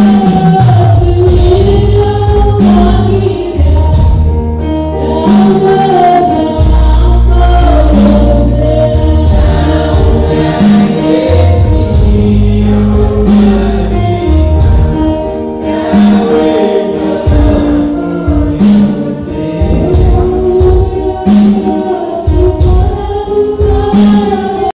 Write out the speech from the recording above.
Oh.